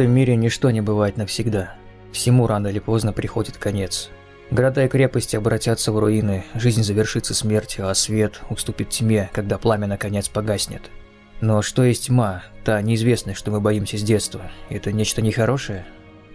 этом мире ничто не бывает навсегда. Всему рано или поздно приходит конец. Города и крепости обратятся в руины, жизнь завершится смертью, а свет уступит тьме, когда пламя наконец погаснет. Но что есть тьма, та неизвестность, что мы боимся с детства? Это нечто нехорошее?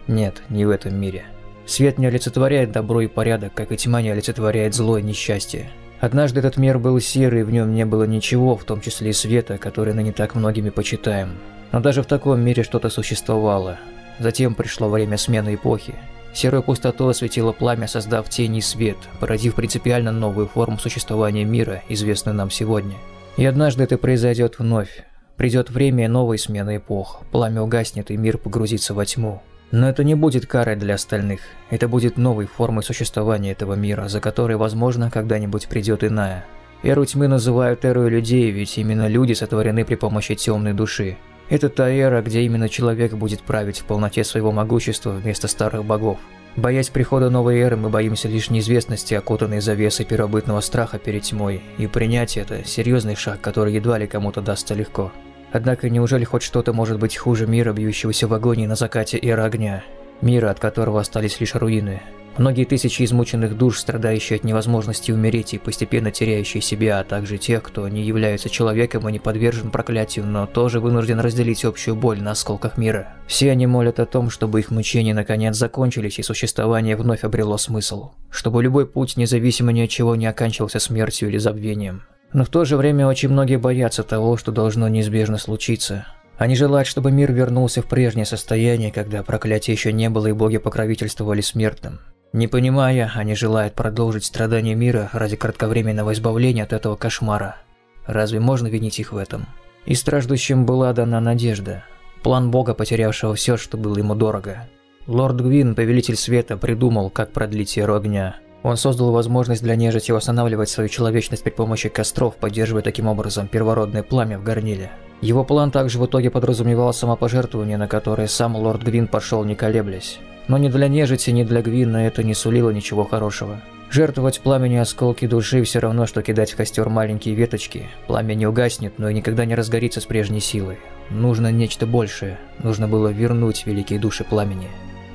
Нет, не в этом мире. Свет не олицетворяет добро и порядок, как и тьма не олицетворяет зло и несчастье. Однажды этот мир был серый, в нем не было ничего, в том числе и света, который ныне так многими почитаем. Но даже в таком мире что-то существовало. Затем пришло время смены эпохи. Серую пустоту осветило пламя, создав тень и свет, породив принципиально новую форму существования мира, известную нам сегодня. И однажды это произойдет вновь. Придет время новой смены эпох, пламя угаснет и мир погрузится во тьму. Но это не будет карой для остальных, это будет новой формой существования этого мира, за которой, возможно, когда-нибудь придет иная. Эру тьмы называют эрой людей, ведь именно люди сотворены при помощи темной души. Это та эра, где именно человек будет править в полноте своего могущества вместо старых богов. Боясь прихода новой эры, мы боимся лишь неизвестности, окутанной завесой первобытного страха перед тьмой, и принять это – серьезный шаг, который едва ли кому-то дастся легко. Однако неужели хоть что-то может быть хуже мира, бьющегося в агонии на закате эры огня? Мира, от которого остались лишь руины, Многие тысячи измученных душ, страдающие от невозможности умереть и постепенно теряющие себя, а также тех, кто не является человеком и не подвержен проклятию, но тоже вынужден разделить общую боль на осколках мира. Все они молят о том, чтобы их мучения наконец закончились и существование вновь обрело смысл. Чтобы любой путь, независимо ни от чего, не оканчивался смертью или забвением. Но в то же время очень многие боятся того, что должно неизбежно случиться. Они желают, чтобы мир вернулся в прежнее состояние, когда проклятия еще не было и боги покровительствовали смертным. Не понимая, они желают продолжить страдания мира ради кратковременного избавления от этого кошмара. Разве можно винить их в этом? И страждущим была дана надежда. План бога, потерявшего все, что было ему дорого. Лорд Гвин, повелитель света, придумал, как продлить эру огня. Он создал возможность для нежити восстанавливать свою человечность при помощи костров, поддерживая таким образом первородное пламя в горниле. Его план также в итоге подразумевал самопожертвование, на которое сам лорд Гвин пошел не колеблясь. Но ни для нежити, ни для Гвина это не сулило ничего хорошего. Жертвовать пламени осколки души все равно, что кидать в костер маленькие веточки. Пламя не угаснет, но и никогда не разгорится с прежней силой. Нужно нечто большее. Нужно было вернуть великие души пламени.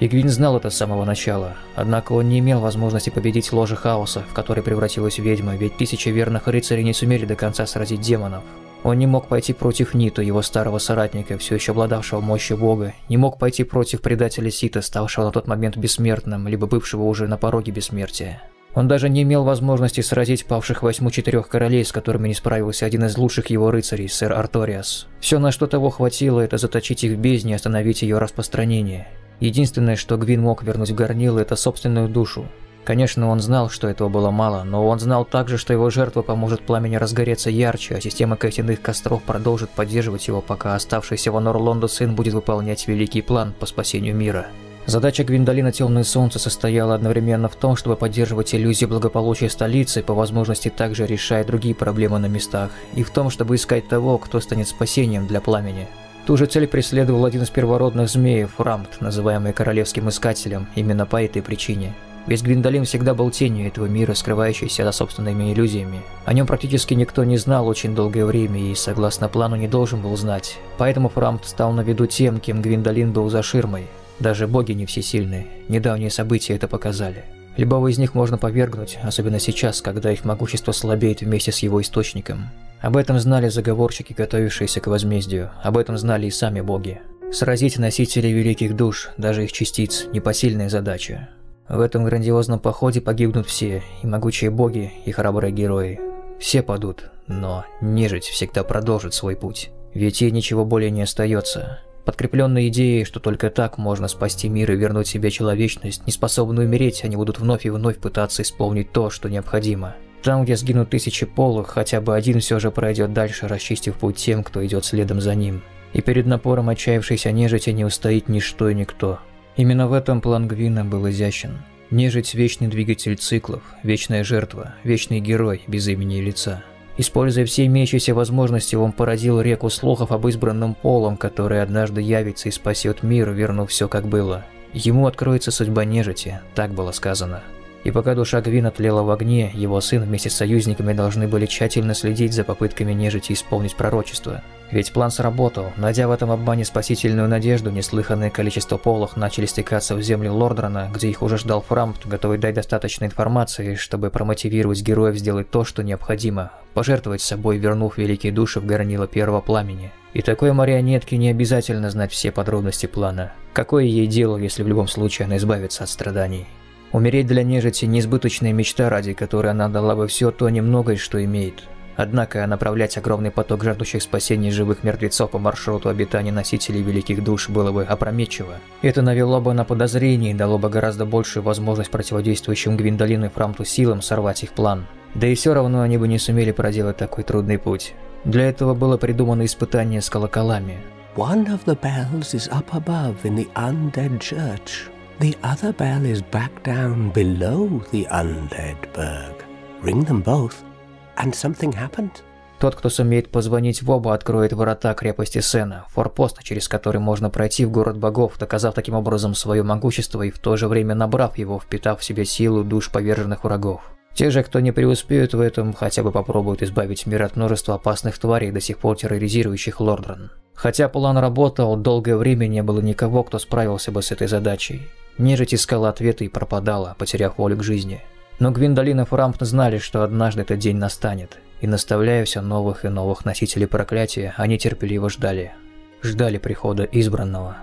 И Гвин знал это с самого начала. Однако он не имел возможности победить ложе хаоса, в который превратилась ведьма, ведь тысячи верных рыцарей не сумели до конца сразить демонов. Он не мог пойти против Ниту, его старого соратника, все еще обладавшего мощью бога, не мог пойти против предателя Сита, ставшего на тот момент бессмертным, либо бывшего уже на пороге бессмертия. Он даже не имел возможности сразить павших восьму четырех королей, с которыми не справился один из лучших его рыцарей, сэр Арториас. Все, на что того хватило, это заточить их в бездне и остановить ее распространение. Единственное, что Гвин мог вернуть в горнило, это собственную душу. Конечно, он знал, что этого было мало, но он знал также, что его жертва поможет пламени разгореться ярче, а система костяных костров продолжит поддерживать его, пока оставшийся в Анорлонду сын будет выполнять великий план по спасению мира. Задача Гвиндолина Темное Солнце состояла одновременно в том, чтобы поддерживать иллюзию благополучия столицы, по возможности также решая другие проблемы на местах, и в том, чтобы искать того, кто станет спасением для пламени. Ту же цель преследовал один из первородных змеев, Рамт, называемый Королевским Искателем, именно по этой причине. Ведь Гвиндолин всегда был тенью этого мира, скрывающейся за собственными иллюзиями. О нем практически никто не знал очень долгое время и, согласно плану, не должен был знать. Поэтому Фрамт стал на виду тем, кем Гвиндолин был за ширмой. Даже боги не всесильны. Недавние события это показали. Любого из них можно повергнуть, особенно сейчас, когда их могущество слабеет вместе с его источником. Об этом знали заговорщики, готовившиеся к возмездию. Об этом знали и сами боги. Сразить носителей великих душ, даже их частиц – непосильная задача. В этом грандиозном походе погибнут все, и могучие боги, и храбрые герои. Все падут, но нежить всегда продолжит свой путь. Ведь ей ничего более не остается. Подкрепленные идеей, что только так можно спасти мир и вернуть себе человечность, не способны умереть, они будут вновь и вновь пытаться исполнить то, что необходимо. Там, где сгинут тысячи полых, хотя бы один все же пройдет дальше, расчистив путь тем, кто идет следом за ним. И перед напором отчаявшейся нежити не устоит ничто и никто. Именно в этом план Гвина был изящен. Нежить – вечный двигатель циклов, вечная жертва, вечный герой без имени и лица. Используя все имеющиеся возможности, он породил реку слухов об избранном полом, который однажды явится и спасет мир, вернув все как было. Ему откроется судьба нежити, так было сказано. И пока душа Гвина тлела в огне, его сын вместе с союзниками должны были тщательно следить за попытками нежити исполнить пророчество. Ведь план сработал. Найдя в этом обмане спасительную надежду, неслыханное количество полох начали стекаться в землю Лордрана, где их уже ждал Фрампт, готовый дать достаточно информации, чтобы промотивировать героев сделать то, что необходимо, пожертвовать собой, вернув великие души в горнило первого пламени. И такой марионетке не обязательно знать все подробности плана. Какое ей дело, если в любом случае она избавится от страданий? Умереть для нежити – неизбыточная мечта, ради которой она дала бы все то немногое, что имеет. Однако направлять огромный поток жаждущих спасения живых мертвецов по маршруту обитания носителей великих душ было бы опрометчиво. Это навело бы на подозрение и дало бы гораздо большую возможность противодействующим Гвиндолину и Фрамту силам сорвать их план. Да и все равно они бы не сумели проделать такой трудный путь. Для этого было придумано испытание с колоколами. One of the bells is up above in the undead church. The other bell is back down below the undead berg. Ring them both, and something happened. Тот, кто сумеет позвонить в оба, откроет ворота крепости Сена, форпост, через который можно пройти в город богов, доказав таким образом свое могущество и в то же время набрав его, впитав в себя силу душ поверженных врагов. Те же, кто не преуспеют в этом, хотя бы попробуют избавить мир от множества опасных тварей, до сих пор терроризирующих Лордран. Хотя план работал, долгое время не было никого, кто справился бы с этой задачей. Нежить искала ответы и пропадала, потеряв волю к жизни. Но Гвиндолин и Фрампт знали, что однажды этот день настанет, и наставляя все новых и новых носителей проклятия, они терпеливо ждали. Ждали прихода избранного.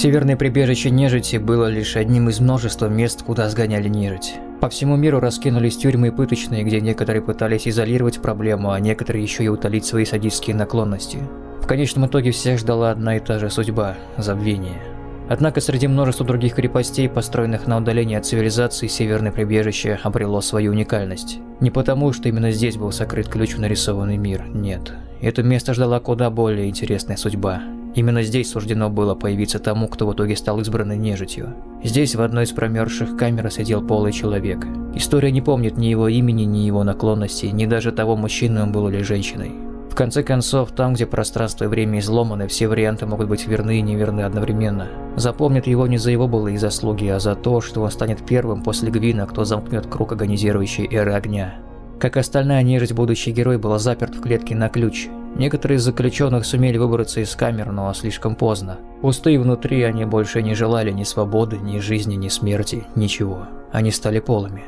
Северное прибежище нежити было лишь одним из множества мест, куда сгоняли нежить. По всему миру раскинулись тюрьмы и пыточные, где некоторые пытались изолировать проблему, а некоторые еще и утолить свои садистские наклонности. В конечном итоге всех ждала одна и та же судьба – забвение. Однако среди множества других крепостей, построенных на удалении от цивилизации, Северное прибежище обрело свою уникальность. Не потому, что именно здесь был сокрыт ключ в нарисованный мир, нет. Это место ждала куда более интересная судьба. Именно здесь суждено было появиться тому, кто в итоге стал избранной нежитью. Здесь в одной из промерзших камер сидел полый человек. История не помнит ни его имени, ни его наклонностей, ни даже того, мужчиной он был или женщиной. В конце концов, там, где пространство и время изломаны, все варианты могут быть верны и неверны одновременно. Запомнят его не за его былые заслуги, а за то, что он станет первым после Гвина, кто замкнет круг агонизирующей эры огня. Как остальная нежить, будущий герой был заперт в клетке на ключ. Некоторые из заключенных сумели выбраться из камер, но слишком поздно. Пустые внутри они больше не желали ни свободы, ни жизни, ни смерти, ничего. Они стали полыми.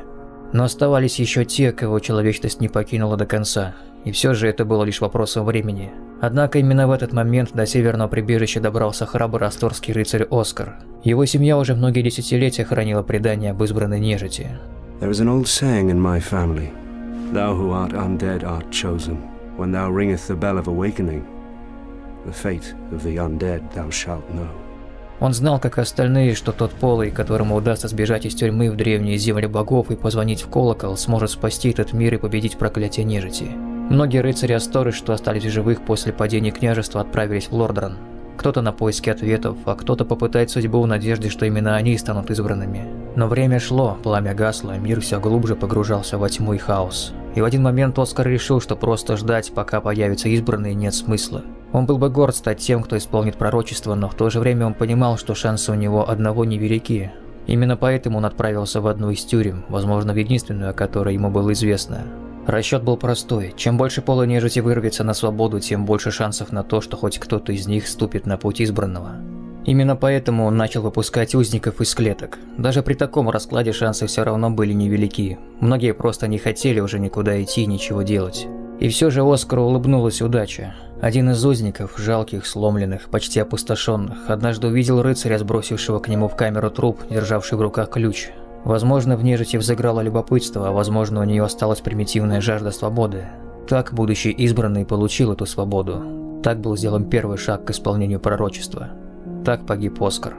Но оставались еще те, кого человечность не покинула до конца. И все же это было лишь вопросом времени. Однако именно в этот момент до северного прибежища добрался храбрый асторский рыцарь Оскар. Его семья уже многие десятилетия хранила предание об избранной нежити. There is an old saying in my family. Thou who art undead art chosen. When thou ringeth the bell of awakening, the fate of the undead thou shalt know. Он знал, как остальные, что тот полый, которому удастся сбежать из тюрьмы в древние земли богов и позвонить в колокол, сможет спасти этот мир и победить проклятие нежити. Многие рыцари Асторы, что остались живых после падения княжества, отправились в Лордран. Кто-то на поиски ответов, а кто-то попытает судьбу в надежде, что именно они станут избранными. Но время шло, пламя гасло, мир все глубже погружался во тьму и хаос. И в один момент Оскар решил, что просто ждать, пока появятся избранные, нет смысла. Он был бы горд стать тем, кто исполнит пророчество, но в то же время он понимал, что шансы у него одного невелики. Именно поэтому он отправился в одну из тюрем, возможно, в единственную, о которой ему было известно. Расчет был простой. Чем больше пола вырвется на свободу, тем больше шансов на то, что хоть кто-то из них ступит на путь избранного. Именно поэтому он начал выпускать узников из клеток. Даже при таком раскладе шансы все равно были невелики. Многие просто не хотели уже никуда идти и ничего делать. И все же Оскару улыбнулась удача. Один из узников, жалких, сломленных, почти опустошенных, однажды увидел рыцаря, сбросившего к нему в камеру труп, державший в руках ключ. Возможно, в нежити взыграло любопытство, а возможно, у нее осталась примитивная жажда свободы. Так будущий избранный получил эту свободу. Так был сделан первый шаг к исполнению пророчества. Так погиб Оскар.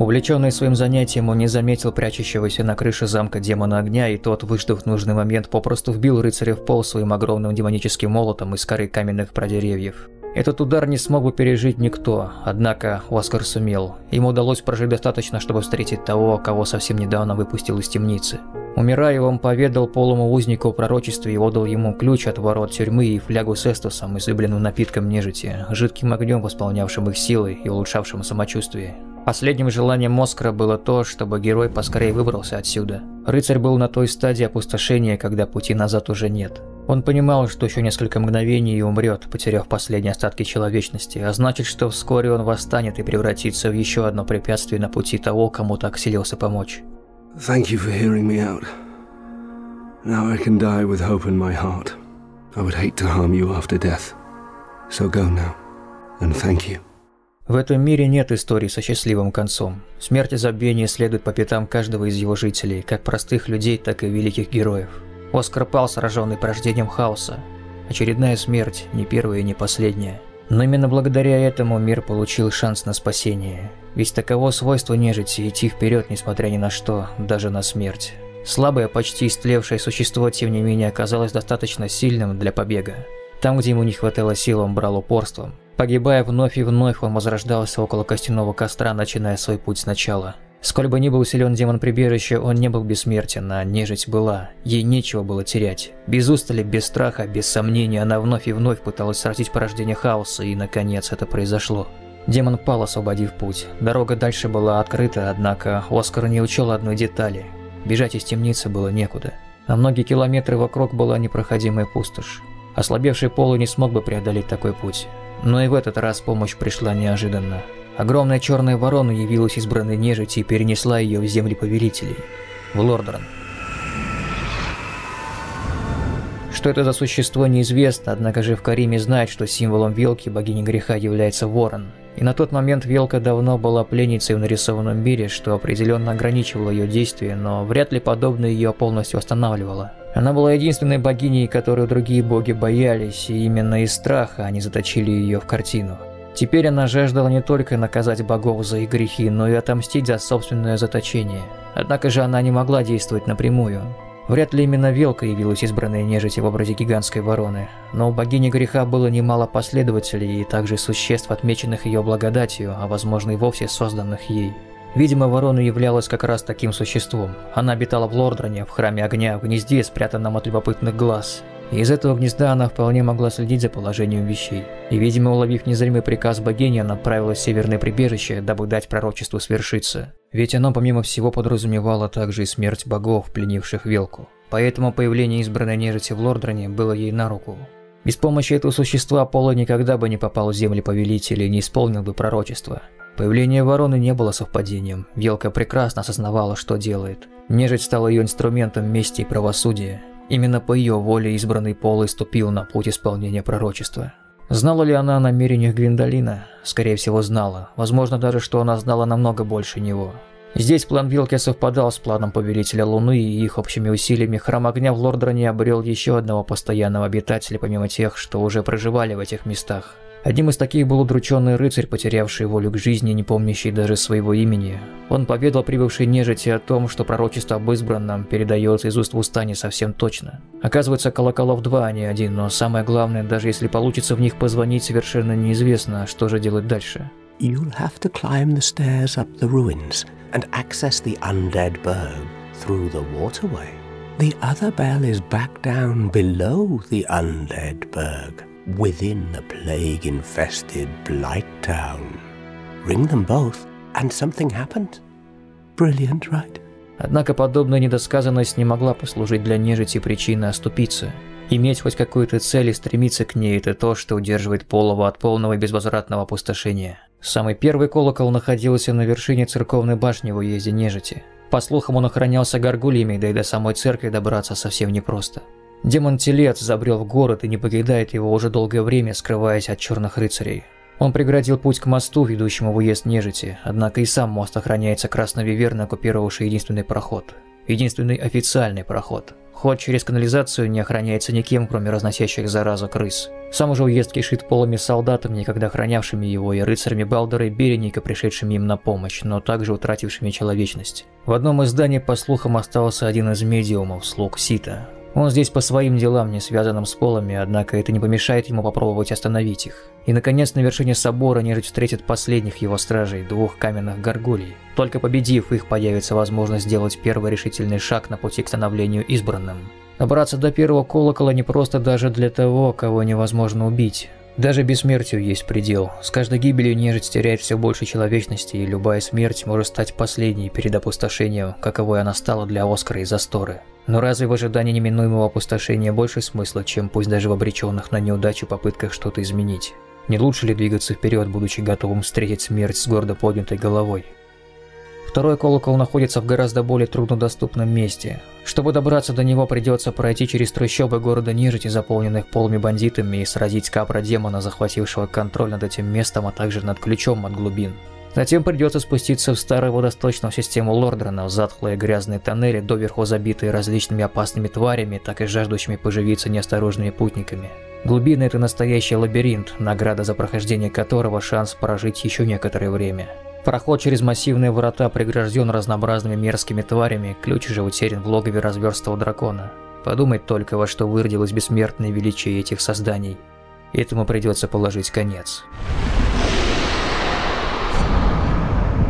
Увлеченный своим занятием, он не заметил прячущегося на крыше замка демона огня, и тот, выждав нужный момент, попросту вбил рыцаря в пол своим огромным демоническим молотом из коры каменных продеревьев. Этот удар не смог бы пережить никто, однако Оскар сумел. Ему удалось прожить достаточно, чтобы встретить того, кого совсем недавно выпустил из темницы. Умирая, он поведал полому узнику о пророчестве и отдал ему ключ от ворот тюрьмы и флягу с эстусом, изыбленным напитком нежити, жидким огнем, восполнявшим их силы и улучшавшим самочувствие. Последним желанием Москра было то, чтобы герой поскорее выбрался отсюда. Рыцарь был на той стадии опустошения, когда пути назад уже нет. Он понимал, что еще несколько мгновений и умрет, потеряв последние остатки человечности, а значит, что вскоре он восстанет и превратится в еще одно препятствие на пути того, кому так селился помочь. Thank you for. В этом мире нет истории со счастливым концом. Смерть и забвение следуют по пятам каждого из его жителей, как простых людей, так и великих героев. Оскар пал, сраженный порождением хаоса. Очередная смерть, не первая и не последняя. Но именно благодаря этому мир получил шанс на спасение. Ведь таково свойство нежити – идти вперед, несмотря ни на что, даже на смерть. Слабое, почти истлевшее существо, тем не менее, оказалось достаточно сильным для побега. Там, где ему не хватало сил, он брал упорством. Погибая вновь и вновь, он возрождался около костяного костра, начиная свой путь сначала. Сколь бы ни был силен демон прибежища, он не был бессмертен, а нежить была. Ей нечего было терять. Без устали, без страха, без сомнений, она вновь и вновь пыталась сразить порождение хаоса, и, наконец, это произошло. Демон пал, освободив путь. Дорога дальше была открыта, однако Оскар не учел одной детали. Бежать из темницы было некуда. На многие километры вокруг была непроходимая пустошь. Ослабевший Полу не смог бы преодолеть такой путь. Но и в этот раз помощь пришла неожиданно. Огромная черная ворона явилась избранной нежити и перенесла ее в земли повелителей. В Лордоран. Что это за существо неизвестно, однако же в Кариме знает, что символом Велки богини греха является ворон. И на тот момент Велка давно была пленницей в нарисованном мире, что определенно ограничивало ее действия, но вряд ли подобное ее полностью останавливало. Она была единственной богиней, которую другие боги боялись, и именно из страха они заточили ее в картину. Теперь она жаждала не только наказать богов за их грехи, но и отомстить за собственное заточение. Однако же она не могла действовать напрямую. Вряд ли именно Велка явилась избранной нежити в образе гигантской вороны, но у богини греха было немало последователей и также существ, отмеченных ее благодатью, а возможно и вовсе созданных ей. Видимо, ворона являлась как раз таким существом. Она обитала в Лордроне, в храме огня, в гнезде, спрятанном от любопытных глаз. Из этого гнезда она вполне могла следить за положением вещей. И, видимо, уловив незримый приказ богини, она отправилась в северное прибежище, дабы дать пророчеству свершиться. Ведь оно, помимо всего, подразумевало также и смерть богов, пленивших Велку. Поэтому появление избранной нежити в Лордроне было ей на руку. Без помощи этого существа Пола никогда бы не попал в земли повелителя и не исполнил бы пророчество. Появление вороны не было совпадением. Велка прекрасно осознавала, что делает. Нежить стала ее инструментом мести и правосудия. Именно по ее воле избранный Пол и на путь исполнения пророчества. Знала ли она о намерениях Гвиндолина? Скорее всего, знала. Возможно даже, что она знала намного больше него. Здесь план Вилки совпадал с планом Повелителя Луны, и их общими усилиями Храм Огня в Лордроне обрел еще одного постоянного обитателя, помимо тех, что уже проживали в этих местах. Одним из таких был удрученный рыцарь, потерявший волю к жизни, не помнящий даже своего имени. Он поведал прибывшей нежити о том, что пророчество об избранном передается из уст в уста не совсем точно. Оказывается, колоколов два, а не один, но самое главное, даже если получится в них позвонить, совершенно неизвестно, что же делать дальше. You'll have to climb the stairs up the ruins and access the undead berg through the waterway. The other bell is back down below the undead berg. Within the plague infested Blight Town. Ring them both, and something happened. Brilliant, right? Однако подобная недосказанность не могла послужить для нежити причиной оступиться. Иметь хоть какую-то цель и стремиться к ней – это то, что удерживает Полова от полного и безвозвратного опустошения. Самый первый колокол находился на вершине церковной башни в уезде нежити. По слухам, он охранялся горгульями, да и до самой церкви добраться совсем непросто. Демон-телец забрел в город и не покидает его уже долгое время, скрываясь от черных рыцарей. Он преградил путь к мосту, ведущему в уезд нежити, однако и сам мост охраняется красно-виверно оккупировавший единственный проход. Единственный официальный проход. Ход через канализацию не охраняется никем, кроме разносящих заразу крыс. Сам уже уезд кишит полыми солдатами, никогда охранявшими его, и рыцарями Балдера и Береника, пришедшими им на помощь, но также утратившими человечность. В одном из зданий, по слухам, остался один из медиумов, слуг Сита. Он здесь по своим делам, не связанным с полами, однако это не помешает ему попробовать остановить их. И, наконец, на вершине собора нежить встретит последних его стражей, двух каменных горгулей. Только победив их, появится возможность сделать первый решительный шаг на пути к становлению избранным. Добраться до первого колокола не просто даже для того, кого невозможно убить. Даже бессмертию есть предел. С каждой гибелью нежить теряет все больше человечности, и любая смерть может стать последней перед опустошением, каковой она стала для Оскара и Засторы. Но разве в ожидании неминуемого опустошения больше смысла, чем пусть даже в обреченных на неудачу попытках что-то изменить? Не лучше ли двигаться вперед, будучи готовым встретить смерть с гордо поднятой головой? Второй колокол находится в гораздо более труднодоступном месте. Чтобы добраться до него, придется пройти через трущобы города нежити, заполненных полыми бандитами, и сразить капра-демона, захватившего контроль над этим местом, а также над ключом от глубин. Затем придется спуститься в старую водосточную систему Лордрена, в затхлые грязные тоннели, доверху забитые различными опасными тварями, так и жаждущими поживиться неосторожными путниками. Глубины – это настоящий лабиринт, награда за прохождение которого шанс прожить еще некоторое время. Проход через массивные врата прегражден разнообразными мерзкими тварями, ключ же утерян в логове разверстого дракона. Подумать только, во что выродилось бессмертное величие этих созданий. Этому придется положить конец.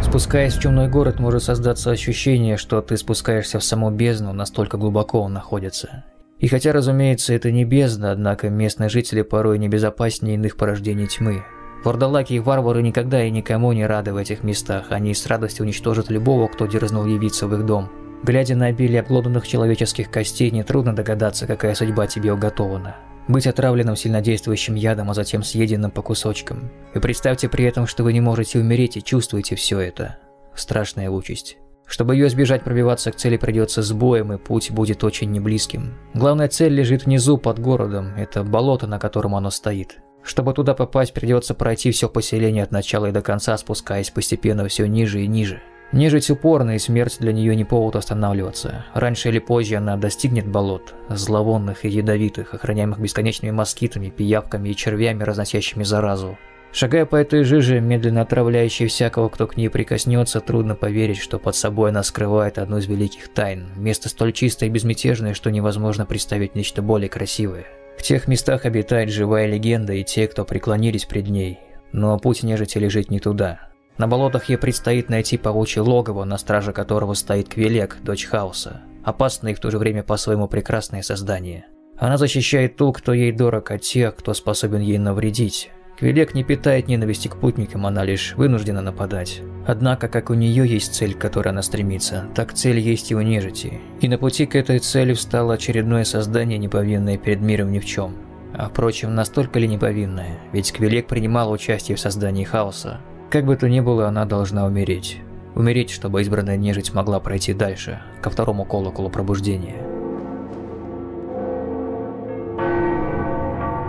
Спускаясь в темный город, может создаться ощущение, что ты спускаешься в саму бездну, настолько глубоко он находится. И хотя, разумеется, это не бездна, однако местные жители порой небезопаснее иных порождений тьмы. Вурдалаки и варвары никогда и никому не рады в этих местах, они с радостью уничтожат любого, кто дерзнул явиться в их дом. Глядя на обилие обглоданных человеческих костей, нетрудно догадаться, какая судьба тебе уготована. Быть отравленным сильнодействующим ядом, а затем съеденным по кусочкам. И представьте при этом, что вы не можете умереть и чувствуете все это. Страшная участь. Чтобы ее избежать, пробиваться к цели придется с боем, и путь будет очень неблизким. Главная цель лежит внизу, под городом. Это болото, на котором оно стоит. Чтобы туда попасть, придется пройти все поселение от начала и до конца, спускаясь постепенно все ниже и ниже. Нежить упорная, и смерть для нее не повод останавливаться. Раньше или позже она достигнет болот, зловонных и ядовитых, охраняемых бесконечными москитами, пиявками и червями, разносящими заразу. Шагая по этой жиже, медленно отравляющей всякого, кто к ней прикоснется, трудно поверить, что под собой она скрывает одну из великих тайн. Место столь чистое и безмятежное, что невозможно представить нечто более красивое. В тех местах обитает живая легенда и те, кто преклонились пред ней. Но путь нежити лежит не туда. На болотах ей предстоит найти паучье логово, на страже которого стоит Квелек, дочь Хаоса. Опасное и в то же время по-своему прекрасное создание. Она защищает ту, кто ей дорог, от тех, кто способен ей навредить. Квелек не питает ненависти к путникам, она лишь вынуждена нападать. Однако, как у нее есть цель, к которой она стремится, так цель есть и у нежити. И на пути к этой цели встало очередное создание, неповинное перед миром ни в чем. А впрочем, настолько ли неповинное? Ведь Квелек принимала участие в создании хаоса. Как бы то ни было, она должна умереть. Умереть, чтобы избранная нежить могла пройти дальше, ко второму колоколу пробуждения.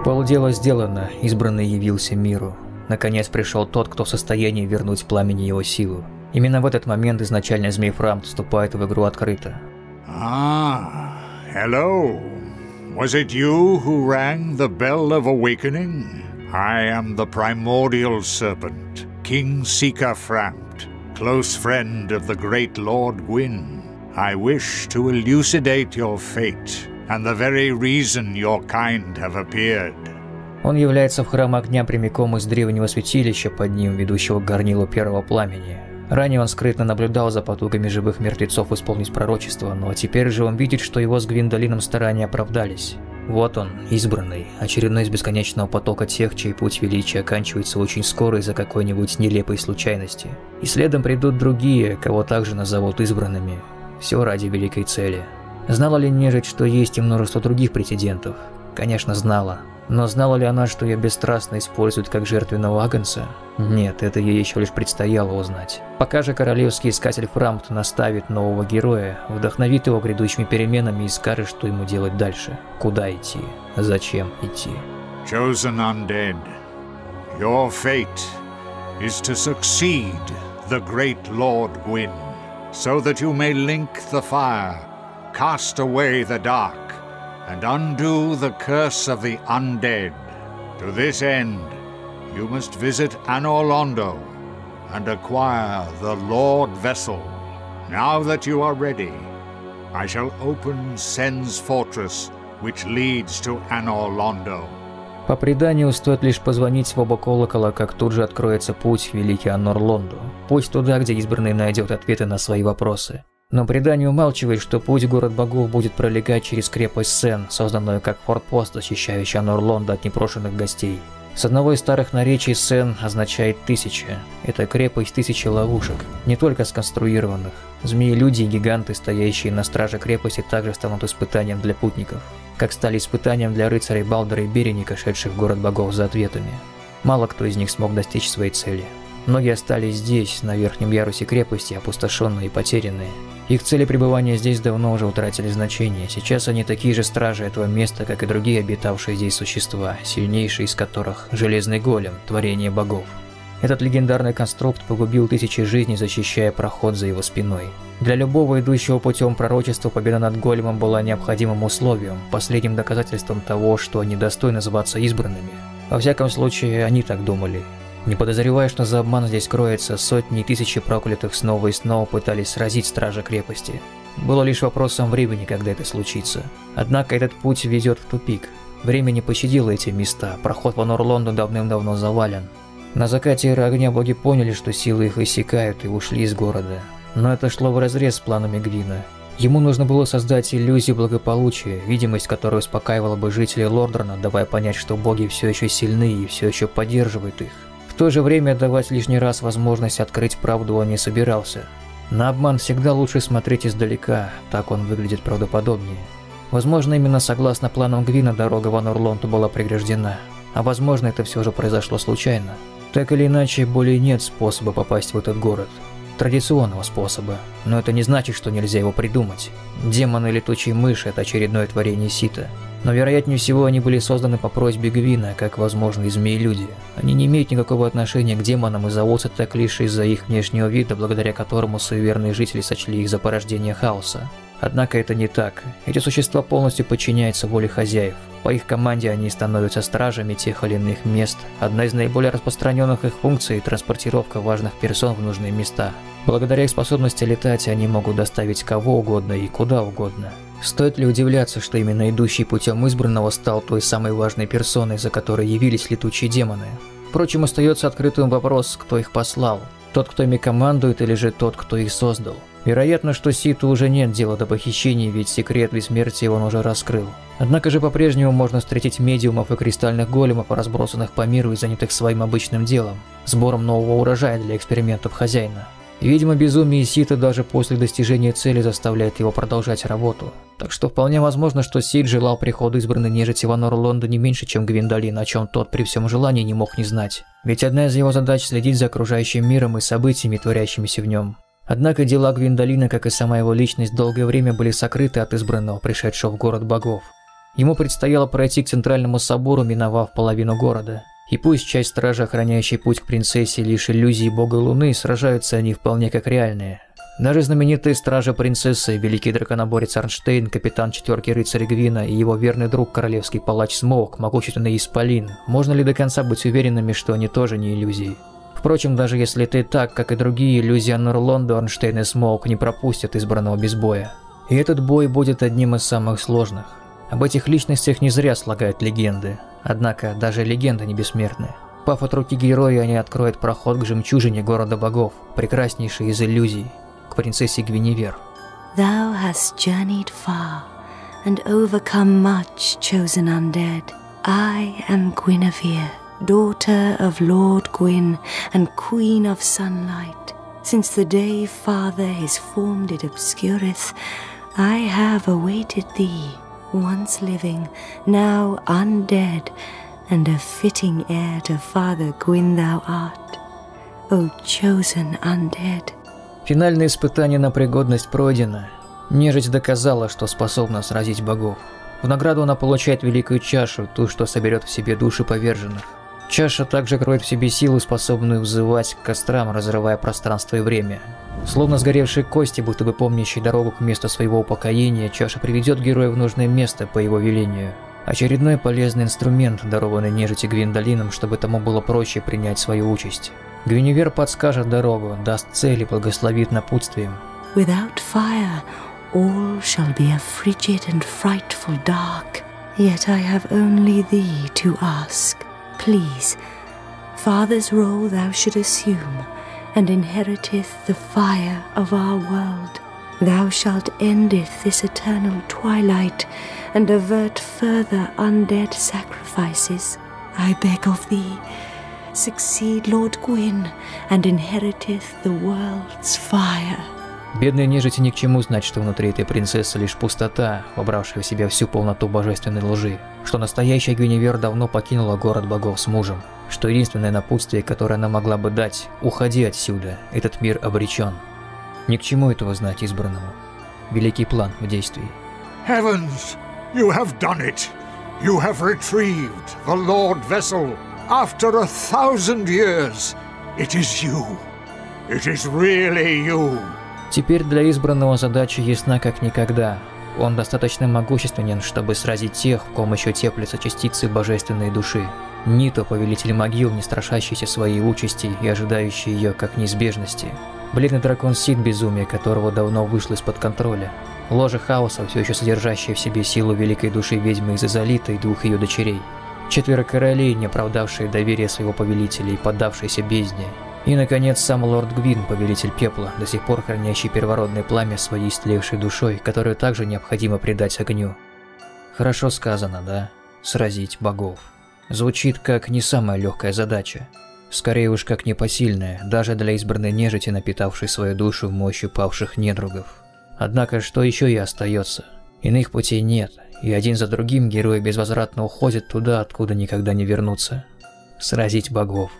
Полдела сделано, избранный явился миру. Наконец пришел тот, кто в состоянии вернуть пламени его силу. Именно в этот момент изначальный Змей Фрамт вступает в игру открыто. Ah, hello. Was it you who rang the bell of awakening? I am the primordial serpent, King Sika Frampt, close friend of the great Lord Gwyn. I wish to elucidate your fate and the very reason your kind have appeared. Он является в храм огня прямиком из древнего святилища под ним, ведущего к горнилу первого пламени. Ранее он скрытно наблюдал за потугами живых мертвецов исполнить пророчество, но теперь же он видит, что его с Гвиндолином старания оправдались. Вот он, избранный, очередной из бесконечного потока тех, чей путь величия оканчивается очень скоро из-за какой-нибудь нелепой случайности. И следом придут другие, кого также назовут избранными. Все ради великой цели. Знала ли нежить, что есть и множество других претендентов? Конечно, знала. Но знала ли она, что ее бесстрастно используют как жертвенного агнца? Нет, это ей еще лишь предстояло узнать. Пока же королевский искатель Фрамт наставит нового героя, вдохновит его грядущими переменами и скажет, что ему делать дальше. Куда идти? Зачем идти? Chosen undead, your fate is to succeed the great Lord Gwyn, so that you may link the fire, cast away the dark, and undo the curse of the undead. To this end, you must visit Anor Londo and acquire the Lord Vessel. Now that you are ready, I shall open Sen's fortress, which leads to Anor Londo. По преданию, стоит лишь позвонить в оба колокола, как тут же откроется путь в Великий Анор Лонду. Пусть туда, где избранный найдет ответы на свои вопросы. Но предание умалчивает, что путь город богов будет пролегать через крепость Сен, созданную как форпост, защищающий Анор от непрошенных гостей. С одного из старых наречий Сен означает «тысяча». Это крепость тысячи ловушек, не только сконструированных. Змеи-люди и гиганты, стоящие на страже крепости, также станут испытанием для путников, как стали испытанием для рыцарей Балдера и Береника, шедших в город богов за ответами. Мало кто из них смог достичь своей цели. Многие остались здесь, на верхнем ярусе крепости, опустошенные и потерянные. Их цели пребывания здесь давно уже утратили значение. Сейчас они такие же стражи этого места, как и другие обитавшие здесь существа, сильнейшие из которых – Железный Голем, творение богов. Этот легендарный конструкт погубил тысячи жизней, защищая проход за его спиной. Для любого идущего путем пророчества победа над Големом была необходимым условием, последним доказательством того, что они достойны зваться избранными. Во всяком случае, они так думали. Не подозревая, что за обман здесь кроется, сотни и тысячи проклятых снова и снова пытались сразить стража крепости. Было лишь вопросом времени, когда это случится. Однако этот путь ведет в тупик. Время не пощадило эти места, проход в Норлонду давным-давно завален. На закате эры огня боги поняли, что силы их иссякают и ушли из города. Но это шло вразрез с планами Гвина. Ему нужно было создать иллюзию благополучия, видимость которой успокаивала бы жителей Лордрона, давая понять, что боги все еще сильны и все еще поддерживают их. То же время давать лишний раз возможность открыть правду он не собирался. На обман всегда лучше смотреть издалека, так он выглядит правдоподобнее. Возможно, именно согласно планам Гвина дорога в Анурлонту была преграждена, а возможно, это все же произошло случайно. Так или иначе, более нет способа попасть в этот город. Традиционного способа, но это не значит, что нельзя его придумать. Демоны летучей мыши – это очередное творение Сита. Но вероятнее всего они были созданы по просьбе Гвина, как возможные змеи-люди. Они не имеют никакого отношения к демонам и зовутся так лишь из-за их внешнего вида, благодаря которому суеверные жители сочли их за порождение хаоса. Однако это не так. Эти существа полностью подчиняются воле хозяев. По их команде они становятся стражами тех или иных мест. Одна из наиболее распространенных их функций – транспортировка важных персон в нужные места. Благодаря их способности летать они могут доставить кого угодно и куда угодно. Стоит ли удивляться, что именно идущий путем избранного стал той самой важной персоной, за которой явились летучие демоны? Впрочем, остается открытым вопрос, кто их послал. Тот, кто ими командует, или же тот, кто их создал? Вероятно, что Ситу уже нет дела до похищений, ведь секрет бессмертия он уже раскрыл. Однако же по-прежнему можно встретить медиумов и кристальных големов, разбросанных по миру и занятых своим обычным делом – сбором нового урожая для экспериментов хозяина. Видимо, безумие Сита даже после достижения цели заставляет его продолжать работу. Так что вполне возможно, что Сид желал прихода избранной нежити в Анор не меньше, чем Гвиндолин, о чем тот при всем желании не мог не знать. Ведь одна из его задач следить за окружающим миром и событиями, творящимися в нем. Однако дела Гвиндолина, как и сама его личность, долгое время были сокрыты от избранного, пришедшего в город богов. Ему предстояло пройти к центральному собору, миновав половину города. И пусть часть стражи, охраняющей путь к принцессе, лишь иллюзии бога Луны, сражаются они вполне как реальные. Даже знаменитые стражи принцессы, великий драконоборец Арнштейн, капитан четверки рыцарь Гвина и его верный друг королевский палач Смоук, могущественный Исполин, можно ли до конца быть уверенными, что они тоже не иллюзии? Впрочем, даже если ты так, как и другие, иллюзии Нурлонда, Арнштейн и Смоук не пропустят избранного без боя. И этот бой будет одним из самых сложных. Об этих личностях не зря слагают легенды. Однако даже легенды не бессмертны. Пав от руки героя, они откроют проход к жемчужине города богов, прекраснейшей из иллюзий, к принцессе Гвиневер. Thou hast journeyed far and overcome much, chosen undead. I am Guinevere, daughter of Lord Gwyn and Queen of Sunlight. Since the day Father his form did obscureth, I have awaited thee once living, now undead, and a fitting heir to Father Gwyn thou art, O chosen undead. Финальное испытание на пригодность пройдено. Нежить доказала, что способна сразить богов. В награду она получает великую чашу, ту, что соберет в себе души поверженных. Чаша также кроет в себе силу, способную взывать к кострам, разрывая пространство и время. Словно сгоревшие кости, будто бы помнящие дорогу к месту своего упокоения, чаша приведет героя в нужное место по его велению. Очередной полезный инструмент, дарованный нежити Гвиндолином, чтобы тому было проще принять свою участь. Гвиневер подскажет дорогу, даст цели, благословит напутствием. Without fire, all shall be a frigid and frightful dark. Yet I have only thee to ask. Please, Father's role thou should assume, and inheriteth the fire of our world. Thou shalt endeth this eternal twilight, and avert further undead sacrifices. I beg of thee, succeed Lord Gwyn, and inheriteth the world's fire. Бедной нежити ни к чему знать, что внутри этой принцессы лишь пустота, вобравшая в себя всю полноту божественной лжи, что настоящая Гюнивер давно покинула город богов с мужем, что единственное напутствие, которое она могла бы дать – уходи отсюда, этот мир обречен. Ни к чему этого знать избранному. Великий план в действии. Heavens, you have done it! You have retrieved the Lord Vessel after a thousand years. It is you. It is really you. Теперь для избранного задача ясна как никогда. Он достаточно могущественен, чтобы сразить тех, в ком еще теплятся частицы божественной души. Нито, повелитель могил, не страшащийся своей участи и ожидающий ее как неизбежности. Бледный дракон Сид безумия, которого давно вышло из-под контроля. Ложа хаоса, все еще содержащая в себе силу великой души ведьмы из Изолита и двух ее дочерей. Четверо королей, не оправдавшие доверие своего повелителя и поддавшиеся бездне. И, наконец, сам лорд Гвин, повелитель пепла, до сих пор хранящий первородное пламя своей истлевшей душой, которую также необходимо предать огню. Хорошо сказано, да? Сразить богов. Звучит как не самая легкая задача. Скорее уж как непосильная, даже для избранной нежити, напитавшей свою душу мощью павших недругов. Однако, что еще и остается? Иных путей нет, и один за другим герои безвозвратно уходят туда, откуда никогда не вернутся. Сразить богов.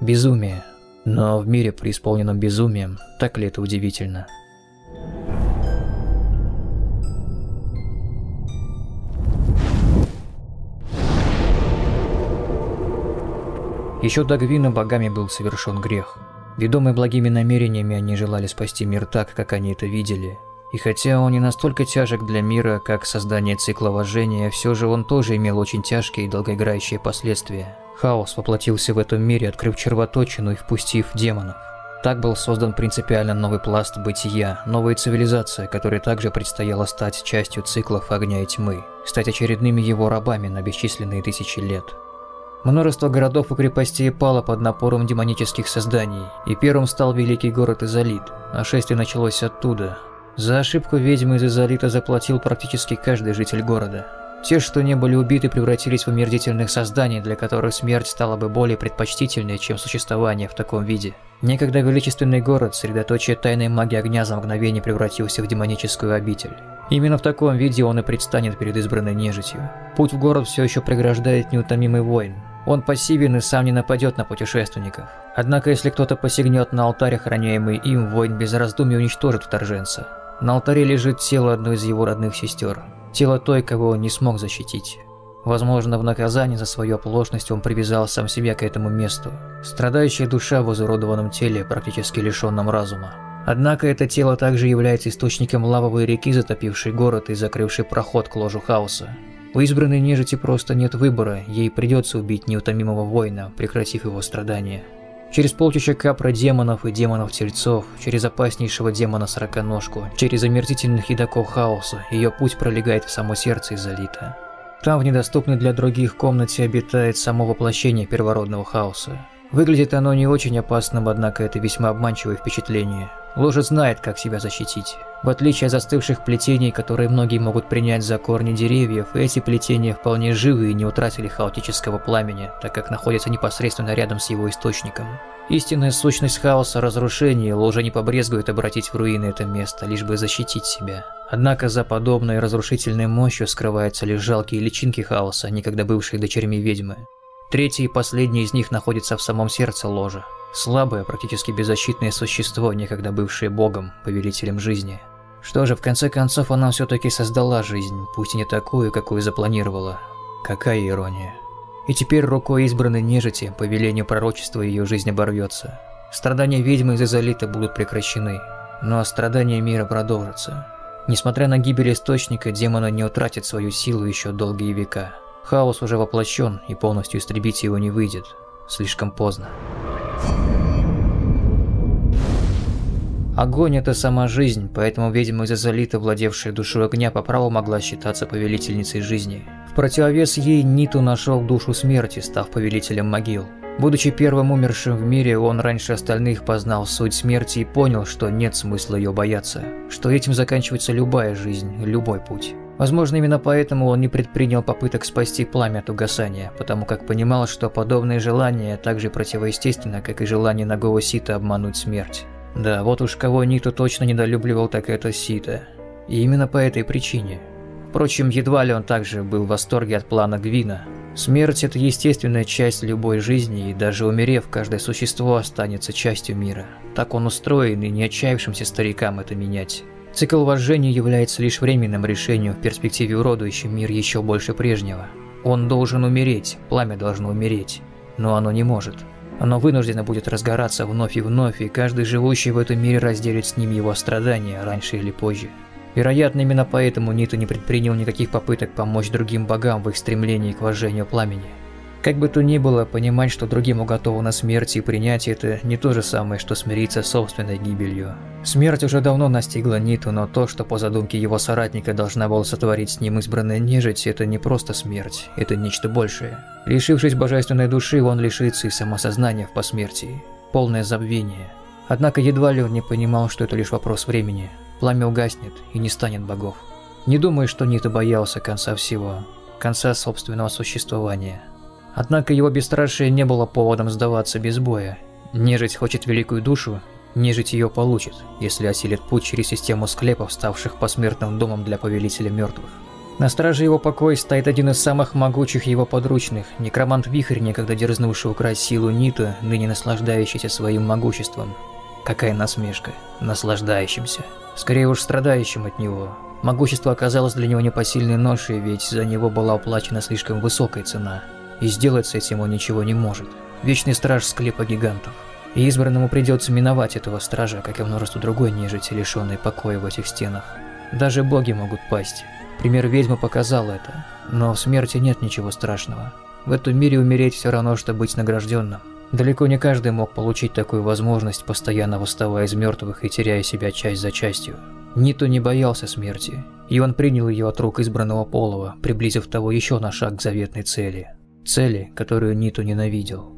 Безумие, но в мире, преисполненном безумием, так ли это удивительно? Еще до Гвина богами был совершен грех. Ведомые благими намерениями они желали спасти мир так, как они это видели. И хотя он не настолько тяжек для мира, как создание цикла вожжения, все же он тоже имел очень тяжкие и долгоиграющие последствия. Хаос воплотился в этом мире, открыв червоточину и впустив демонов. Так был создан принципиально новый пласт бытия, новая цивилизация, которой также предстояло стать частью циклов огня и тьмы, стать очередными его рабами на бесчисленные тысячи лет. Множество городов и крепостей пало под напором демонических созданий, и первым стал великий город Изолит. Нашествие началось оттуда. За ошибку ведьмы из Изолита заплатил практически каждый житель города. Те, что не были убиты, превратились в омерзительных созданий, для которых смерть стала бы более предпочтительной, чем существование в таком виде. Некогда величественный город, средоточие тайной магии огня за мгновение превратился в демоническую обитель. Именно в таком виде он и предстанет перед избранной нежитью. Путь в город все еще преграждает неутомимый воин. Он пассивен и сам не нападет на путешественников. Однако, если кто-то посягнет на алтарь, охраняемый им, воин без раздумий уничтожит вторженца. На алтаре лежит тело одной из его родных сестер. Тело той, кого он не смог защитить. Возможно, в наказание за свою оплошность он привязал сам себя к этому месту. Страдающая душа в изуродованном теле, практически лишенном разума. Однако это тело также является источником лавовой реки, затопившей город и закрывшей проход к ложу хаоса. У избранной нежити просто нет выбора, ей придется убить неутомимого воина, прекратив его страдания. Через полчища капра демонов и демонов-тельцов, через опаснейшего демона-сороконожку, через омерзительных едоков хаоса, ее путь пролегает в само сердце Изолита. Там, в недоступной для других комнате, обитает само воплощение первородного хаоса. Выглядит оно не очень опасным, однако это весьма обманчивое впечатление. Ложец знает, как себя защитить. В отличие от застывших плетений, которые многие могут принять за корни деревьев, эти плетения вполне живы и не утратили хаотического пламени, так как находятся непосредственно рядом с его источником. Истинная сущность хаоса разрушения ложа не побрезгует обратить в руины это место, лишь бы защитить себя. Однако за подобной разрушительной мощью скрываются лишь жалкие личинки хаоса, никогда бывшие дочерьми ведьмы. Третий и последний из них находится в самом сердце ложа. Слабое, практически беззащитное существо, некогда бывшее богом, повелителем жизни. Что же, в конце концов, она все-таки создала жизнь, пусть и не такую, какую запланировала. Какая ирония. И теперь рукой избранной нежити, по велению пророчества, ее жизнь оборвется. Страдания ведьмы из Изолита будут прекращены, но страдания мира продолжатся. Несмотря на гибель Источника, демоны не утратят свою силу еще долгие века. Хаос уже воплощен, и полностью истребить его не выйдет. Слишком поздно. Огонь – это сама жизнь, поэтому ведьма из Азолита, владевшая душой огня, по праву могла считаться повелительницей жизни. В противовес ей Ниту нашел душу смерти, став повелителем могил. Будучи первым умершим в мире, он раньше остальных познал суть смерти и понял, что нет смысла ее бояться, что этим заканчивается любая жизнь, любой путь. Возможно, именно поэтому он не предпринял попыток спасти пламя от угасания, потому как понимал, что подобные желания так же противоестественно, как и желание Нагого Сита обмануть смерть. Да, вот уж кого Ниту точно недолюбливал, так это Сита. И именно по этой причине. Впрочем, едва ли он также был в восторге от плана Гвина. Смерть – это естественная часть любой жизни, и даже умерев, каждое существо останется частью мира. Так он устроен, и не отчаявшимся старикам это менять. Цикл вожжения является лишь временным решением в перспективе уродующим мир еще больше прежнего. Он должен умереть, пламя должно умереть, но оно не может. Оно вынуждено будет разгораться вновь и вновь, и каждый живущий в этом мире разделит с ним его страдания раньше или позже. Вероятно, именно поэтому Нита не предпринял никаких попыток помочь другим богам в их стремлении к вожжению пламени. Как бы то ни было, понимать, что другим уготована смерть и принять это не то же самое, что смириться с собственной гибелью. Смерть уже давно настигла Ниту, но то, что по задумке его соратника должна была сотворить с ним избранная нежить, это не просто смерть, это нечто большее. Лишившись божественной души, он лишится и самосознания в посмертии. Полное забвение. Однако едва ли он не понимал, что это лишь вопрос времени. Пламя угаснет и не станет богов. Не думаю, что Нита боялся конца всего, конца собственного существования. Однако его бесстрашие не было поводом сдаваться без боя. Нежить хочет великую душу, нежить ее получит, если осилит путь через систему склепов, ставших посмертным домом для повелителя мертвых. На страже его покоя стоит один из самых могучих его подручных, некромант Вихрь, некогда дерзнувший украсть силу Нита, ныне наслаждающийся своим могуществом. Какая насмешка, наслаждающимся. Скорее уж страдающим от него. Могущество оказалось для него непосильной ношей, ведь за него была уплачена слишком высокая цена. И сделать с этим он ничего не может. Вечный страж склепа гигантов. И избранному придется миновать этого стража, как и множество другой нежити, лишенной покоя в этих стенах. Даже боги могут пасть. Пример ведьмы показал это. Но в смерти нет ничего страшного. В этом мире умереть все равно, что быть награжденным. Далеко не каждый мог получить такую возможность, постоянно восставая из мертвых и теряя себя часть за частью. Нито не боялся смерти, и он принял ее от рук избранного полова, приблизив того еще на шаг к заветной цели. Цели, которую Нито ненавидел.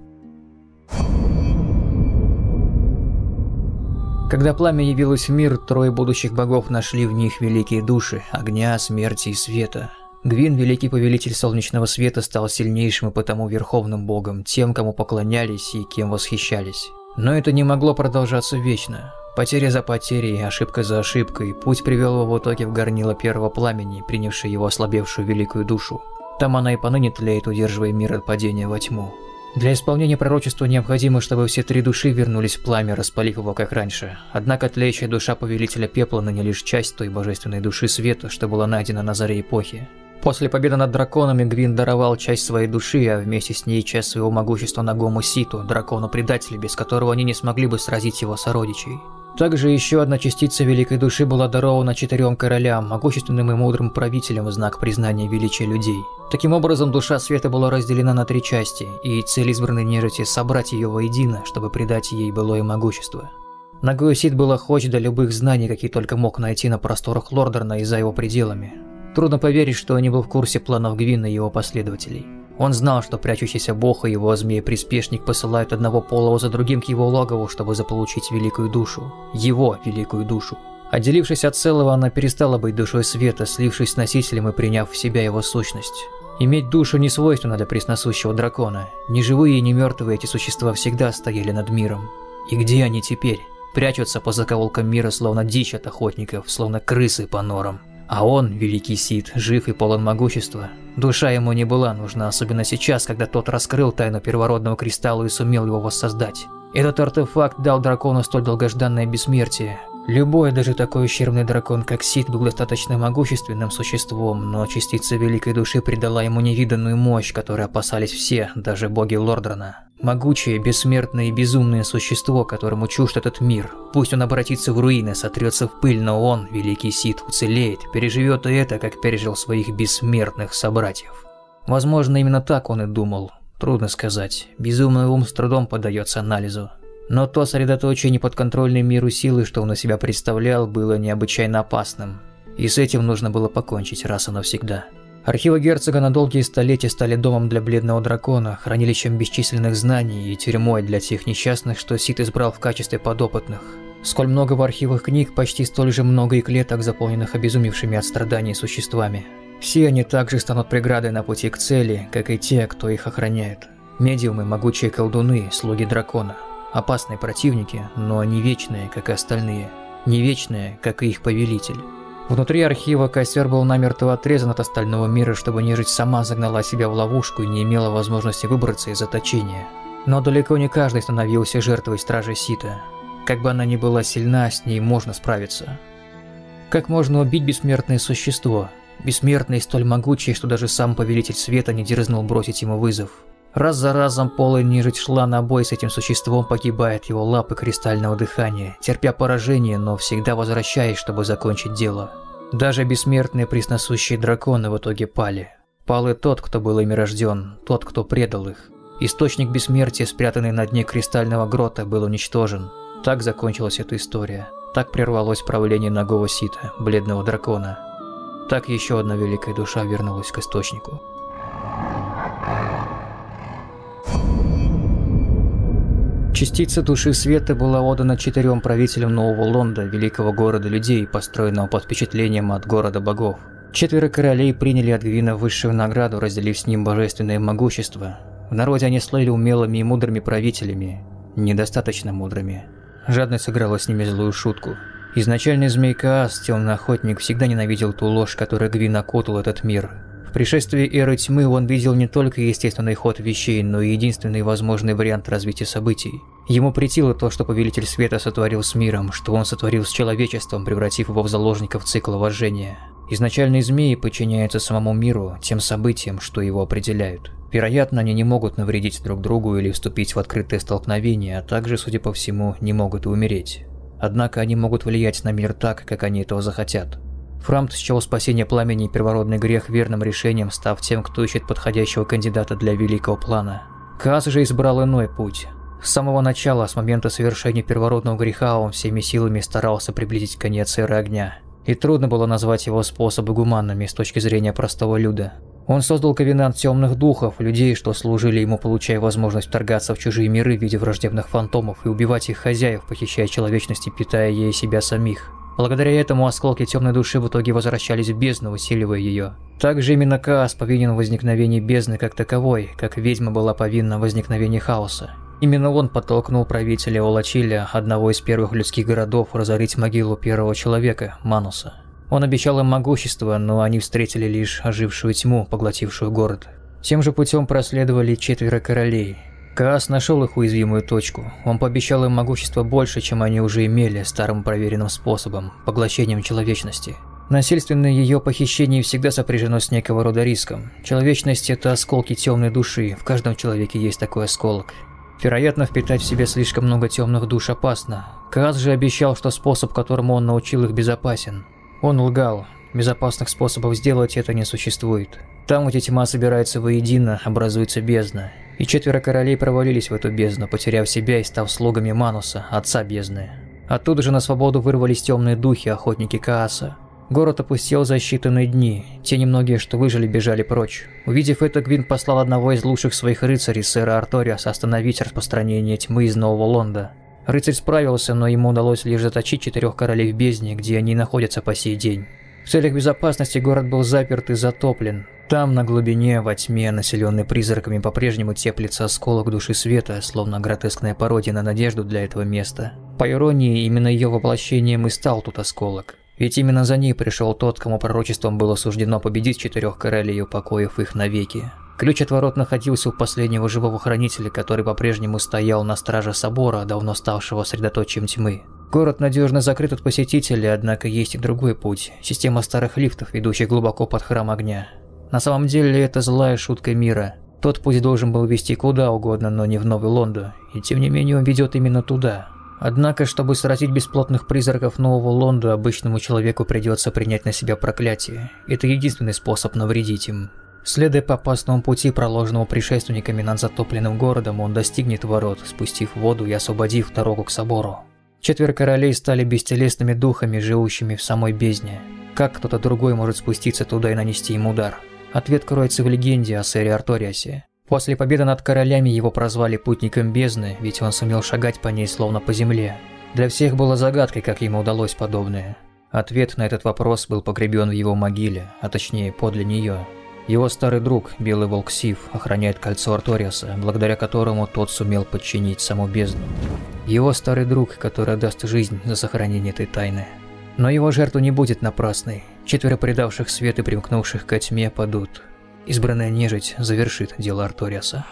Когда пламя явилось в мир, трое будущих богов нашли в них великие души – огня, смерти и света – Гвин, великий повелитель солнечного света, стал сильнейшим и потому верховным богом, тем, кому поклонялись и кем восхищались. Но это не могло продолжаться вечно. Потеря за потерей, ошибка за ошибкой, путь привел его в итоге в горнило первого пламени, принявший его ослабевшую великую душу. Там она и поныне тлеет, удерживая мир от падения во тьму. Для исполнения пророчества необходимо, чтобы все три души вернулись в пламя, распалив его как раньше. Однако тлеющая душа Повелителя Пепла ныне лишь часть той божественной души света, что была найдена на заре эпохи. После победы над драконами Гвин даровал часть своей души, а вместе с ней часть своего могущества Нагому Ситу, дракону-предателю, без которого они не смогли бы сразить его сородичей. Также еще одна частица Великой Души была дарована четырем королям, могущественным и мудрым правителям в знак признания величия людей. Таким образом, Душа Света была разделена на три части, и цель избранной нежити – собрать ее воедино, чтобы придать ей былое могущество. Нагой Сид был охоч до любых знаний, какие только мог найти на просторах Лордерна и за его пределами. Трудно поверить, что не был в курсе планов Гвина и его последователей. Он знал, что прячущийся бог и его змеи-приспешник посылают одного полого за другим к его логову, чтобы заполучить великую душу. Его великую душу. Отделившись от целого, она перестала быть душой света, слившись с носителем и приняв в себя его сущность. Иметь душу не свойственно для пресносущего дракона. Ни живые, ни мертвые эти существа всегда стояли над миром. И где они теперь? Прячутся по закоулкам мира, словно дичь от охотников, словно крысы по норам. А он, великий Сид, жив и полон могущества. Душа ему не была нужна, особенно сейчас, когда тот раскрыл тайну первородного кристалла и сумел его воссоздать. Этот артефакт дал дракону столь долгожданное бессмертие. Любой, даже такой ущербный дракон, как Сид, был достаточно могущественным существом, но частица великой души придала ему невиданную мощь, которой опасались все, даже боги Лордрана. Могучее, бессмертное и безумное существо, которому чужд этот мир. Пусть он обратится в руины, сотрется в пыль, но он, великий Сид, уцелеет, переживет и это, как пережил своих бессмертных собратьев. Возможно, именно так он и думал. Трудно сказать. Безумный ум с трудом поддается анализу. Но то средоточие неподконтрольной миру силы, что он у себя представлял, было необычайно опасным. И с этим нужно было покончить раз и навсегда. Архивы герцога на долгие столетия стали домом для бледного дракона, хранилищем бесчисленных знаний и тюрьмой для тех несчастных, что Сид избрал в качестве подопытных. Сколь много в архивах книг, почти столь же много и клеток, заполненных обезумевшими от страданий существами. Все они также станут преградой на пути к цели, как и те, кто их охраняет. Медиумы, могучие колдуны, слуги дракона. Опасные противники, но не вечные, как и остальные. Не вечные, как и их повелитель. Внутри архива костер был намертво отрезан от остального мира, чтобы нежить сама загнала себя в ловушку и не имела возможности выбраться из заточения. Но далеко не каждый становился жертвой стражи Сита. Как бы она ни была сильна, с ней можно справиться. Как можно убить бессмертное существо? Бессмертное и столь могучее, что даже сам Повелитель Света не дерзнул бросить ему вызов. Раз за разом полая нежить шла на бой с этим существом, погибает его лапы кристального дыхания, терпя поражение, но всегда возвращаясь, чтобы закончить дело. Даже бессмертные пресносущие драконы в итоге пали. Пал и тот, кто был ими рожден, тот, кто предал их. Источник бессмертия, спрятанный на дне кристального грота, был уничтожен. Так закончилась эта история. Так прервалось правление Нагого Сита, бледного дракона. Так еще одна великая душа вернулась к источнику. Частица души света была отдана четырем правителям Нового Лонда, великого города людей, построенного под впечатлением от города богов. Четверо королей приняли от Гвина высшую награду, разделив с ним божественное могущество. В народе они слыли умелыми и мудрыми правителями, недостаточно мудрыми. Жадность сыграла с ними злую шутку. Изначальный змей Каас, темный охотник, всегда ненавидел ту ложь, которой Гвин окутал этот мир, в пришествии Эры Тьмы он видел не только естественный ход вещей, но и единственный возможный вариант развития событий. Ему претило то, что Повелитель Света сотворил с миром, что он сотворил с человечеством, превратив его в заложников цикла вожжения. Изначальные змеи подчиняются самому миру, тем событиям, что его определяют. Вероятно, они не могут навредить друг другу или вступить в открытое столкновение, а также, судя по всему, не могут и умереть. Однако они могут влиять на мир так, как они этого захотят. Фрамт счел спасение пламени и первородный грех верным решением, став тем, кто ищет подходящего кандидата для великого плана. Каз же избрал иной путь. С самого начала, с момента совершения первородного греха, он всеми силами старался приблизить конец эры огня. И трудно было назвать его способы гуманными с точки зрения простого люда. Он создал ковенант темных духов, людей, что служили ему, получая возможность вторгаться в чужие миры в виде враждебных фантомов и убивать их хозяев, похищая человечность и питая ей себя самих. Благодаря этому осколки темной души в итоге возвращались в бездну, усиливая ее. Также именно Каас повинен в возникновении бездны как таковой, как ведьма была повинна в возникновении хаоса. Именно он подтолкнул правителя Олачиля, одного из первых людских городов, разорить могилу первого человека, Мануса. Он обещал им могущество, но они встретили лишь ожившую тьму, поглотившую город. Тем же путем проследовали четверо королей, Каас нашел их уязвимую точку. Он пообещал им могущество больше, чем они уже имели старым проверенным способом – поглощением человечности. Насильственное ее похищение всегда сопряжено с некого рода риском. Человечность – это осколки темной души, в каждом человеке есть такой осколок. Вероятно, впитать в себя слишком много темных душ опасно. Каас же обещал, что способ, которому он научил их, безопасен. Он лгал. Безопасных способов сделать это не существует. Там, где тьма собирается воедино, образуется бездна. И четверо королей провалились в эту бездну, потеряв себя и став слугами Мануса, отца бездны. Оттуда же на свободу вырвались темные духи, охотники Кааса. Город опустел за считанные дни. Те немногие, что выжили, бежали прочь. Увидев это, Гвин послал одного из лучших своих рыцарей, сэра Арториаса, остановить распространение тьмы из Нового Лонда. Рыцарь справился, но ему удалось лишь заточить четырех королей в бездне, где они находятся по сей день. Целях безопасности город был заперт и затоплен. Там, на глубине, во тьме, населенной призраками, по-прежнему теплится осколок души света, словно гротескная пародия на надежду для этого места. По иронии, именно ее воплощением и стал тут осколок. Ведь именно за ней пришел тот, кому пророчеством было суждено победить четырех королей, упокоив их навеки. Ключ от ворот находился у последнего живого хранителя, который по-прежнему стоял на страже собора, давно ставшего средоточием тьмы. Город надежно закрыт от посетителей, однако есть и другой путь – система старых лифтов, ведущих глубоко под храм огня. На самом деле это злая шутка мира. Тот путь должен был вести куда угодно, но не в Новый Лондон, и тем не менее он ведет именно туда. Однако, чтобы сразить бесплотных призраков Нового Лонда, обычному человеку придется принять на себя проклятие. Это единственный способ навредить им. Следуя по опасному пути, проложенному предшественниками над затопленным городом, он достигнет ворот, спустив воду и освободив дорогу к собору. Четверо королей стали бестелесными духами, живущими в самой бездне. Как кто-то другой может спуститься туда и нанести им удар? Ответ кроется в легенде о сэре Арториасе. После победы над королями его прозвали путником бездны, ведь он сумел шагать по ней словно по земле. Для всех было загадкой, как ему удалось подобное. Ответ на этот вопрос был погребен в его могиле, а точнее подле нее. Его старый друг, Белый Волк Сив, охраняет кольцо Арториаса, благодаря которому тот сумел подчинить саму бездну. Его старый друг, который отдаст жизнь за сохранение этой тайны. Но его жертва не будет напрасной. Четверо предавших свет и примкнувших ко тьме падут. Избранная нежить завершит дело Арториаса.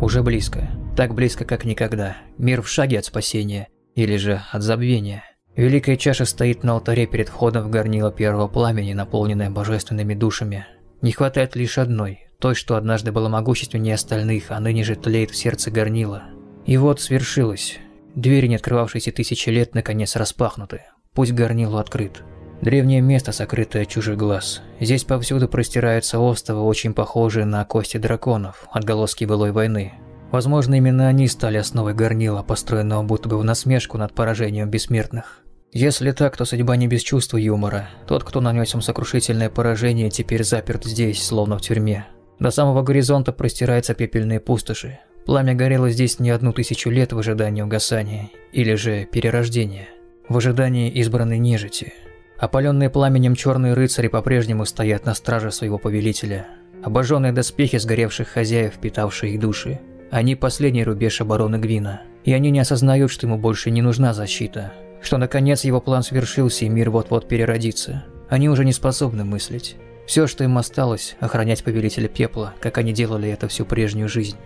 Уже близко. Так близко, как никогда. Мир в шаге от спасения. Или же от забвения. Великая чаша стоит на алтаре перед входом в горнило первого пламени, наполненное божественными душами. Не хватает лишь одной, той, что однажды была могущественнее остальных, а ныне же тлеет в сердце горнила. И вот свершилось. Двери, не открывавшиеся тысячи лет, наконец распахнуты. Путь горнилу открыт. Древнее место, сокрытое чужих глаз. Здесь повсюду простираются островы, очень похожие на кости драконов, отголоски былой войны. Возможно, именно они стали основой горнила, построенного будто бы в насмешку над поражением бессмертных. Если так, то судьба не без чувства юмора. Тот, кто нанес им сокрушительное поражение, теперь заперт здесь, словно в тюрьме. До самого горизонта простираются пепельные пустоши. Пламя горело здесь не одну тысячу лет в ожидании угасания, или же перерождения, в ожидании избранной нежити. Опаленные пламенем черные рыцари по-прежнему стоят на страже своего повелителя. Обожженные доспехи сгоревших хозяев, питавшие их души. Они последний рубеж обороны Гвина. И они не осознают, что ему больше не нужна защита, что наконец его план свершился и мир вот-вот переродится. Они уже не способны мыслить. Все, что им осталось, охранять Повелителя Пепла, как они делали это всю прежнюю жизнь.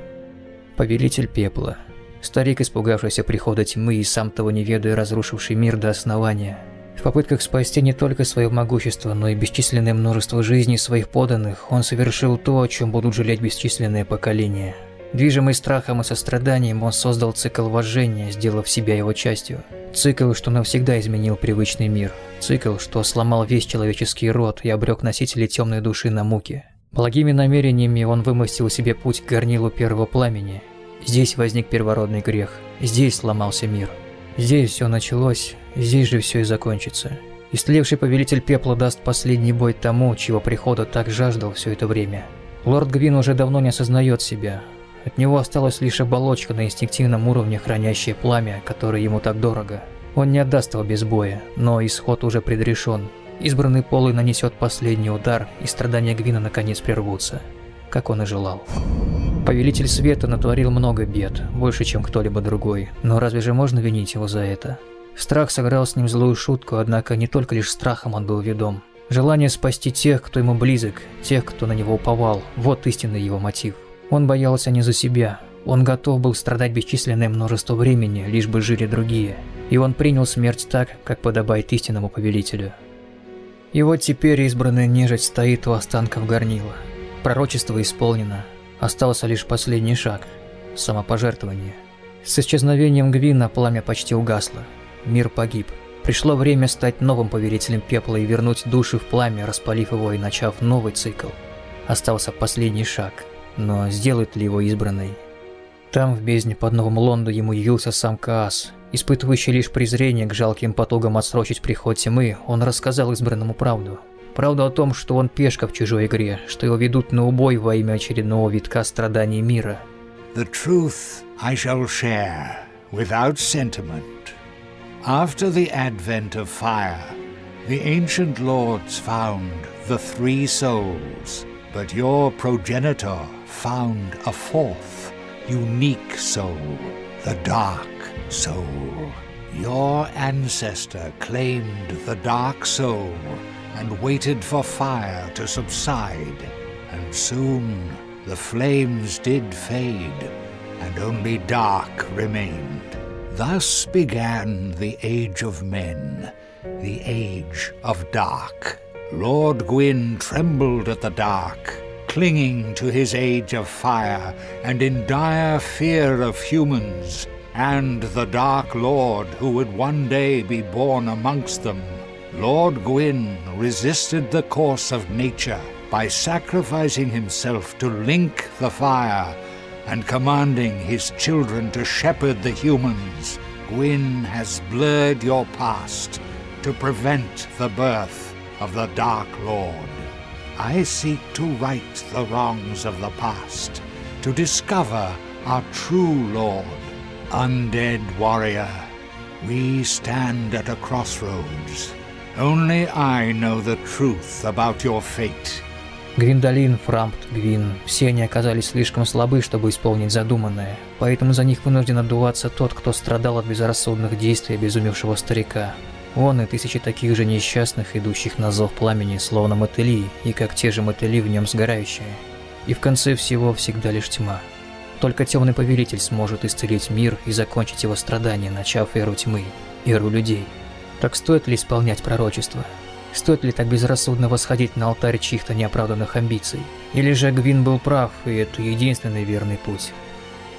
Повелитель Пепла. Старик, испугавшийся прихода тьмы и сам того не ведая, разрушивший мир до основания. В попытках спасти не только свое могущество, но и бесчисленное множество жизней своих поданных, он совершил то, о чем будут жалеть бесчисленные поколения – Движимый страхом и состраданием, он создал цикл вожжения, сделав себя его частью. Цикл, что навсегда изменил привычный мир. Цикл, что сломал весь человеческий род и обрек носителей темной души на муки. Благими намерениями он вымостил себе путь к горнилу первого пламени. Здесь возник первородный грех. Здесь сломался мир. Здесь все началось, здесь же все и закончится. Истлевший повелитель пепла даст последний бой тому, чего прихода так жаждал все это время. Лорд Гвин уже давно не осознает себя. От него осталась лишь оболочка на инстинктивном уровне, хранящая пламя, которое ему так дорого. Он не отдаст его без боя, но исход уже предрешен. Избранный полый нанесет последний удар, и страдания Гвина наконец прервутся, как он и желал. Повелитель Света натворил много бед, больше, чем кто-либо другой, но разве же можно винить его за это? Страх сыграл с ним злую шутку, однако не только лишь страхом он был ведом. Желание спасти тех, кто ему близок, тех, кто на него уповал – вот истинный его мотив. Он боялся не за себя. Он готов был страдать бесчисленное множество времени, лишь бы жили другие. И он принял смерть так, как подобает истинному повелителю. И вот теперь избранная нежить стоит у останков горнила. Пророчество исполнено. Остался лишь последний шаг – самопожертвование. С исчезновением Гвина пламя почти угасло. Мир погиб. Пришло время стать новым повелителем пепла и вернуть души в пламя, распалив его и начав новый цикл. Остался последний шаг – но сделает ли его избранной? Там, в бездне под Новым Лонду, ему явился сам Каас. Испытывающий лишь презрение к жалким потугам отсрочить приход тьмы, он рассказал избранному правду. Правду о том, что он пешка в чужой игре, что его ведут на убой во имя очередного витка страданий мира. The truth I shall share without sentiment. After the advent of fire, the ancient lords found the three souls, but your progenitor found a fourth, unique soul, the Dark Soul. Your ancestor claimed the Dark Soul and waited for fire to subside, and soon the flames did fade, and only dark remained. Thus began the Age of Men, the Age of Dark. Lord Gwyn trembled at the dark, clinging to his age of fire and in dire fear of humans and the Dark Lord who would one day be born amongst them. Lord Gwyn resisted the course of nature by sacrificing himself to link the fire and commanding his children to shepherd the humans. Gwyn has blurred your past to prevent the birth of the Dark Lord. I seek to right the wrongs of the past, to discover our true lord, undead warrior. We stand at a crossroads. Only I know the truth about your fate. Гвиндолин, Фрампт, Гвин – все они оказались слишком слабы, чтобы исполнить задуманное, поэтому за них вынужден отдуваться тот, кто страдал от безрассудных действий обезумевшего старика. Он и тысячи таких же несчастных, идущих на зов пламени, словно мотыли, и как те же мотыли в нем сгорающие. И в конце всего всегда лишь тьма. Только темный повелитель сможет исцелить мир и закончить его страдания, начав эру тьмы, эру людей. Так стоит ли исполнять пророчество? Стоит ли так безрассудно восходить на алтарь чьих-то неоправданных амбиций? Или же Гвин был прав, и это единственный верный путь?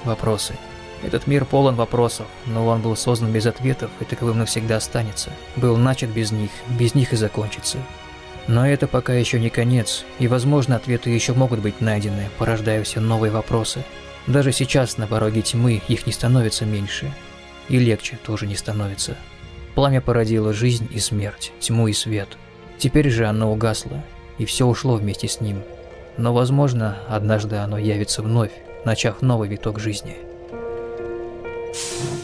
Вопросы. Этот мир полон вопросов, но он был создан без ответов и таковым навсегда останется. Был начат без них, без них и закончится. Но это пока еще не конец, и возможно ответы еще могут быть найдены, порождая все новые вопросы. Даже сейчас на пороге тьмы их не становится меньше. И легче тоже не становится. Пламя породило жизнь и смерть, тьму и свет. Теперь же оно угасло, и все ушло вместе с ним. Но возможно, однажды оно явится вновь, начав новый виток жизни. Thank you.